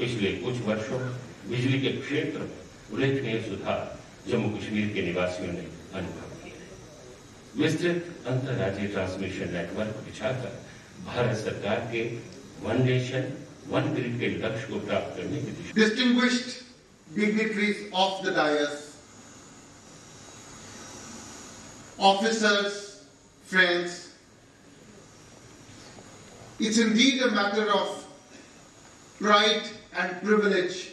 पिछले कुछ वर्षों बिजली के क्षेत्र में उल्लेखनीय सुधार जम्मू कश्मीर के निवासियों ने अनुभव किए हैं। विस्तृत अंतर्राज्यीय ट्रांसमिशन नेटवर्क बिछाकर भारत सरकार के वन नेशन वन ग्रिड के लक्ष्य को प्राप्त करने की दिशा distinguished dignitaries of the dais, officers, friends, it's indeed a matter of pride and privilege,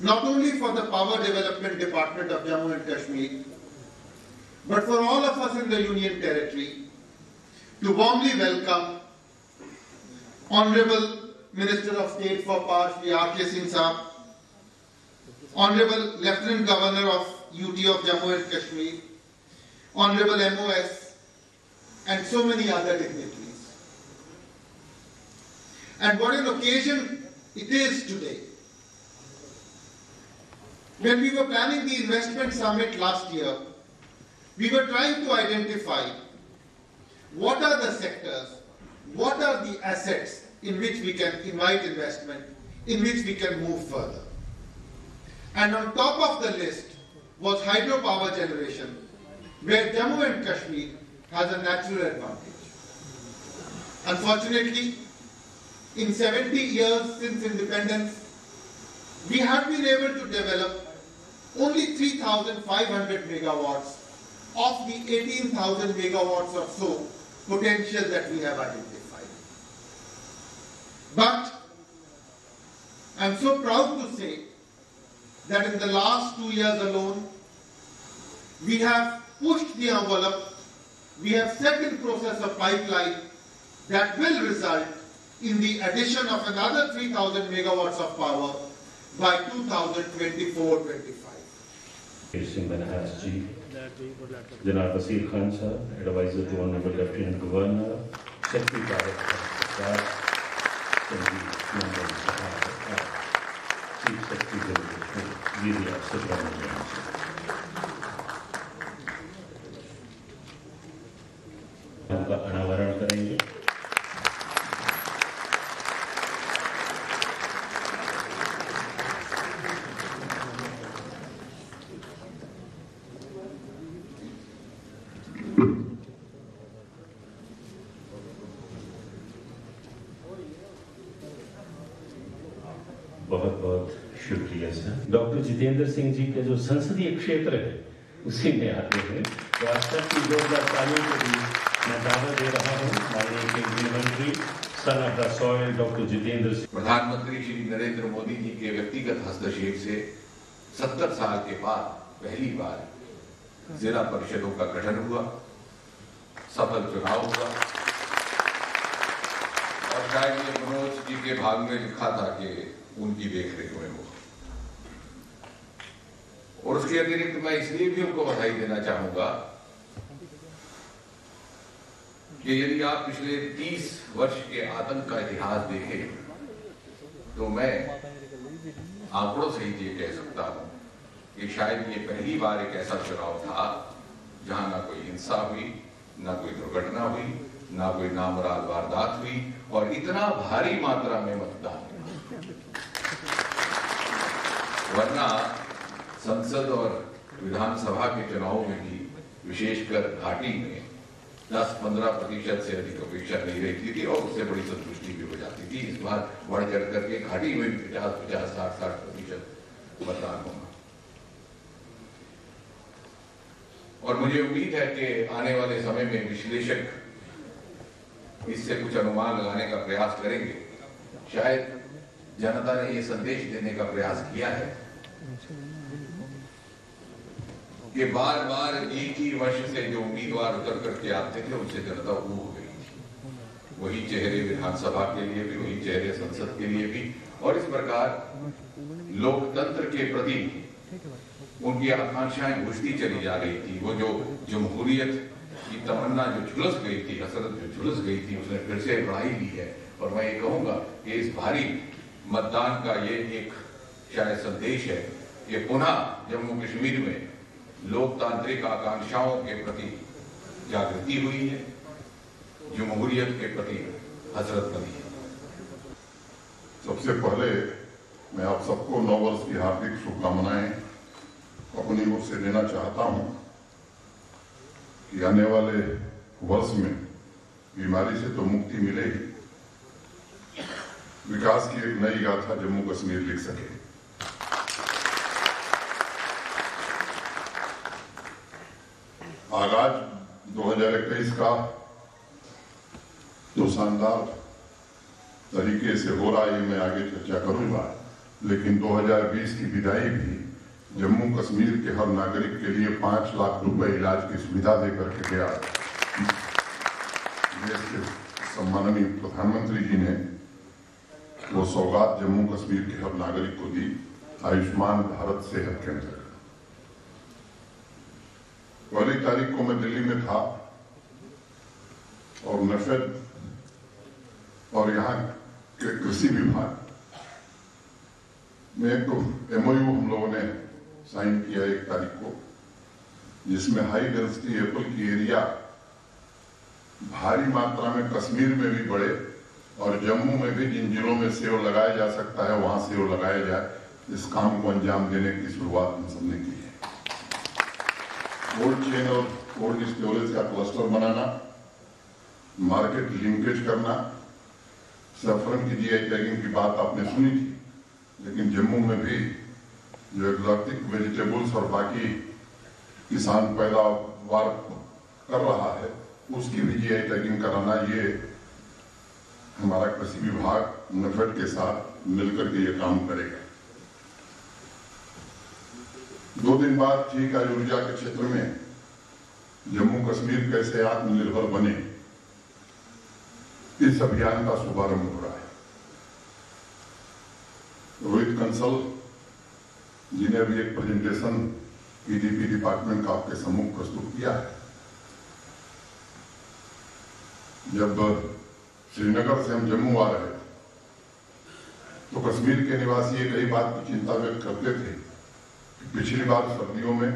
not only for the Power Development Department of Jammu and Kashmir, but for all of us in the Union Territory, to warmly welcome Honorable Minister of State for Power, Shri R.K. Singh Saab, Honorable Lieutenant Governor of UT of Jammu and Kashmir, Honorable MOS, and so many other dignitaries. And what an occasion it is today. When we were planning the investment summit last year, we were trying to identify what are the sectors, what are the assets in which we can invite investment, in which we can move further. And on top of the list was hydropower generation, where Jammu and Kashmir has a natural advantage. Unfortunately, in 70 years since independence, we have been able to develop only 3,500 megawatts of the 18,000 megawatts or so potential that we have identified. But I'm so proud to say that in the last two years alone, we have pushed the envelope, we have set in process a pipeline that will result in the addition of another 3000 megawatts of power by 2024-25. Janab Basir Khan sir, advisor to Honorable Lieutenant Governor, Secretary Chief Secretary General, शुक्रिया sir doctor Jitendra Singh ji के जो संसदीय क्षेत्र है उसी में आते हैं तो आज तक की जोरदार तालियों को भी मैं दावा दे रहा हूँ माननीय केंद्रीय मंत्री son of the soil doctor Jitendra Singh प्रधानमंत्री श्री नरेंद्र मोदी जी के व्यक्तिगत हस्तक्षेप से सत्तर साल के बाद पहली बार जिला परिषदों का गठन हुआ, सफल चुनाव हुआ। और शायद ये मनोज जी के भाग में लिखा था कि उनकी देखरेख में हुआ। उसके अतिरिक्त मैं इसलिए भी उनको बधाई देना चाहूँगा कि यदि आप पिछले 30 वर्ष के आतंक का इतिहास देखें तो मैं आंकड़ों से ही ये कह सकता हूँ कि शायद ये पहली बार एक ऐसा चुनाव था जहाँ ना कोई हिंसा हुई, ना कोई दुर्घटना हुई, ना कोई नामुराद वारदात हुई और इतना भारी मात्रा में मतदान वरना संसद और विधानसभा के चुनाव में भी विशेषकर घाटी में 10-15 प्रतिशत से अधिक अपेक्षा नहीं रहती थी और उससे बड़ी संतुष्टि भी हो जाती थी। इस बार बढ़ चढ़ करके घाटी में पचास पचास साठ साठ प्रतिशत मतदान होगा। और मुझे उम्मीद है कि आने वाले समय में विश्लेषक इससे कुछ अनुमान लगाने का प्रयास करेंगे। शायद जनता ने ये संदेश देने का प्रयास किया है। कि बार बार एक ही वर्ष से जो उम्मीदवार उतर करके आते थे, उनसे जनता ऊब गई वही चेहरे विधानसभा के लिए भी, वही चेहरे संसद के लिए भी, और इस प्रकार लोकतंत्र के प्रति उनकी आकांक्षाएँ बुझती चली जा रही थी। वो जो जमहूरियत की तमन्ना जो झुलस गई थी हसरत जो झुलस गई थी, उसने फिर से बढ़ाई ली है। और मैं ये कहूँगा कि इस भारी मतदान का ये एक शायद संदेश है कि पुनः जम्मू कश्मीर में लोकतांत्रिक आकांक्षाओं के प्रति जागृति हुई है, जमहूरियत के प्रति हसरत बनी है। सबसे पहले मैं आप सबको नव वर्ष की हार्दिक शुभकामनाएँ अपनी ओर से देना चाहता हूँ कि आने वाले वर्ष में बीमारी से तो मुक्ति मिलेगी, विकास की एक नई गाथा जम्मू कश्मीर लिख सके। आगाज़ 2021 का तो शानदार तरीके से हो रहा है मैं आगे चर्चा करूँगा। लेकिन 2020 की विदाई भी जम्मू कश्मीर के हर नागरिक के लिए पाँच लाख रुपए इलाज की सुविधा देकर के गया। सम्माननीय प्रधानमंत्री जी ने वो सौगात जम्मू कश्मीर के हर नागरिक को दी, आयुष्मान भारत सेहत के अंतर्गत पहली तारीख को मैं दिल्ली में था और नफेद और यहाँ के कृषि विभाग में एक एमओयू हम लोगों ने साइन किया एक तारीख को, जिसमें हाई डेंसिटी एप्पल की एरिया भारी मात्रा में कश्मीर में भी बढ़े और जम्मू में भी जिन जिलों में सेव लगाया जा सकता है, वहाँ सेव लगाया जाए, इस काम को अंजाम देने की शुरुआत हम सबने की है। कोल्ड चेन और कोल्ड स्टोरेज का क्लस्टर बनाना मार्केट लिंकेज करना सफरन की जीआई टैगिंग की बात आपने सुनी थी, लेकिन जम्मू में भी जो एक्जॉटिक वेजिटेबल्स और बाकी किसान पैदावार कर रहा है, उसकी भी जीआई टैगिंग कराना, ये हमारा कृषि विभाग नफेड के साथ मिलकर के ये काम करेगा। दो दिन बाद ठीक है ऊर्जा के क्षेत्र में जम्मू कश्मीर कैसे आत्मनिर्भर बने, इस अभियान का शुभारंभ हो रहा है। रोहित कंसल जी ने अभी एक प्रेजेंटेशन पीडीपी डिपार्टमेंट का आपके सम्मुख प्रस्तुत किया है। जब श्रीनगर से हम जम्मू आ रहे थे तो कश्मीर के निवासी एक ही बात की चिंता व्यक्त करते थे। पिछली बार सर्दियों में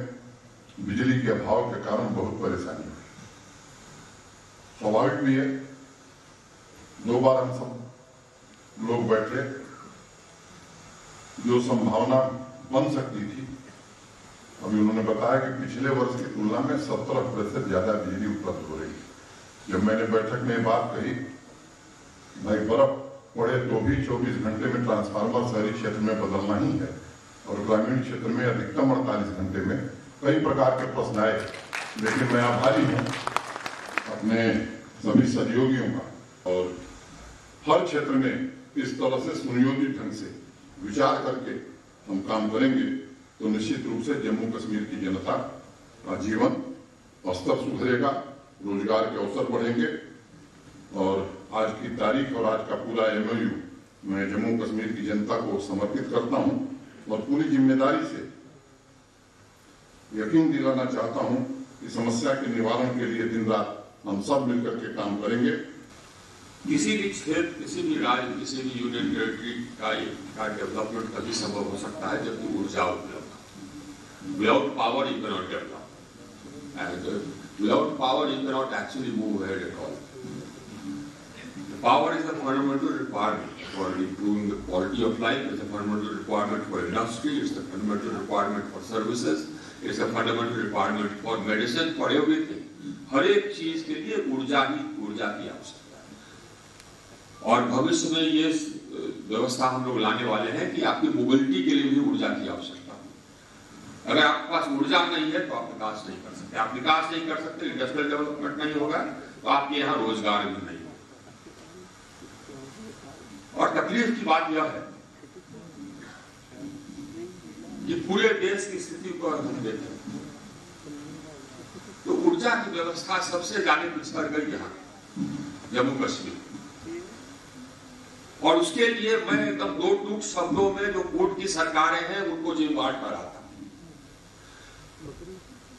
बिजली के अभाव के कारण बहुत परेशानी हुई। स्वाभाविक भी है, दो बार हम सब लोग बैठे, जो संभावना बन सकती थी, अभी उन्होंने बताया कि पिछले वर्ष की तुलना में सत्रह प्रतिशत ज़्यादा बिजली उपलब्ध हो रही है। जब मैंने बैठक में बात कही, भाई बर्फ़ पड़े तो भी 24 घंटे में ट्रांसफार्मर शहरी क्षेत्र में बदलना ही है। और ग्रामीण क्षेत्र में अधिकतम 48 घंटे में कई प्रकार के प्रश्न आए, लेकिन मैं आभारी हूँ अपने सभी सहयोगियों का और हर क्षेत्र में इस तरह से सुनियोजित ढंग से विचार करके हम काम करेंगे तो निश्चित रूप से जम्मू कश्मीर की जनता का जीवन स्तर सुधरेगा, रोज़गार के अवसर बढ़ेंगे और आज की तारीख और आज का पूरा एमओयू मैं जम्मू कश्मीर की जनता को समर्पित करता हूँ। और पूरी ज़िम्मेदारी से यकीन दिलाना चाहता हूँ कि समस्या के निवारण के लिए दिन रात हम सब मिलकर के काम करेंगे। किसी भी क्षेत्र, किसी भी राज्य, किसी भी यूनियन टेरिटरी का डेवलपमेंट तभी संभव हो सकता है जबकि ऊर्जा उपलब्ध without power you cannot develop without power you cannot actually move head at all Power is a fundamental requirement for improving the quality of life, it's a fundamental requirement for industry, it's a fundamental requirement for services, it's a fundamental requirement for medicine, for everything. हर एक चीज़ के लिए ऊर्जा ही ऊर्जा की आवश्यकता है और भविष्य में ये व्यवस्था हम लोग लाने वाले हैं कि आपकी मोबिलिटी के लिए भी ऊर्जा की आवश्यकता है अगर आपके पास ऊर्जा नहीं है तो आप विकास नहीं कर सकते आप विकास नहीं कर सकते इंडस्ट्रियल डेवलपमेंट नहीं होगा तो आपके यहाँ रोज़गार भी नहीं और तकलीफ़ की बात यह है कि पूरे देश की स्थिति को अगर हम देखें। तो ऊर्जा की व्यवस्था सबसे ज़्यादा पिछड़ गई यहाँ, जम्मू कश्मीर। और उसके लिए मैं एकदम दो टूक शब्दों में जो कोर्ट की सरकारें हैं, उनको जिम्मेवार कराता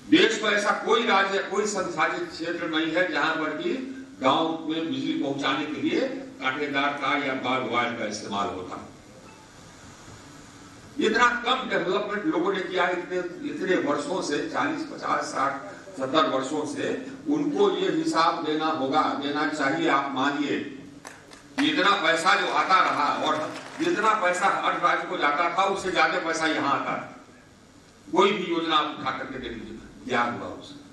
देश में ऐसा कोई राज्य, कोई संसाधित क्षेत्र नहीं है जहाँ पर कि गाँव में बिजली पहुँचाने के लिए कांटेदार का या बाग वायर का इस्तेमाल होता। इतना कम डेवलपमेंट लोगों ने किया इतने इतने वर्षों से 40, 50, 60, 70 वर्षों से उनको ये हिसाब देना होगा देना चाहिए। आप मानिए इतना पैसा जो आता रहा और जितना पैसा हर राज्य को जाता था उससे ज़्यादा पैसा यहाँ आता। कोई भी योजना आप उठा करके देख लीजिए त्याग हुआ उससे